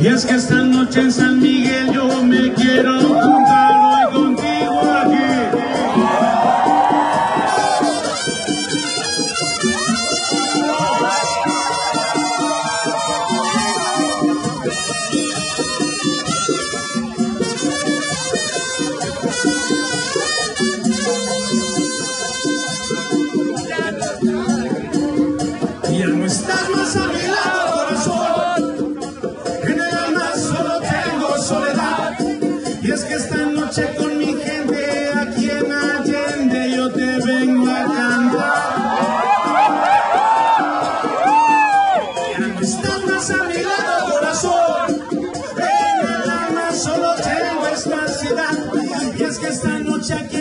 Y es que esta noche en San Miguel yo me quiero Y es que esta noche con mi gente aquí en Allende yo te vengo a cantar. Estás más a mi lado, corazón. En nada más solo tengo esta ciudad. Y es que esta noche aquí